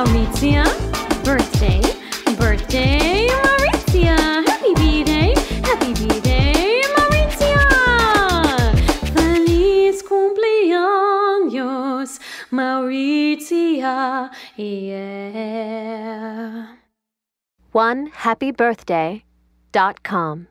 Mauritia. Birthday, birthday, Mauritia. Happy B-Day, happy B-Day, Mauritia. Feliz cumpleaños, Mauritia. Yeah. One happy birthday dot com.